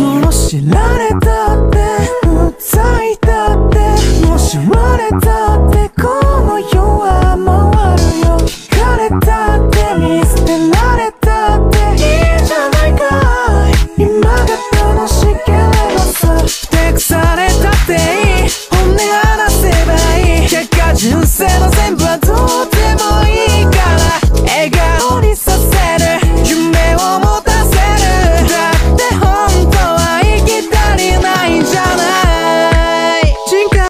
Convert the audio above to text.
もしられたってうざいたってもし言われたって。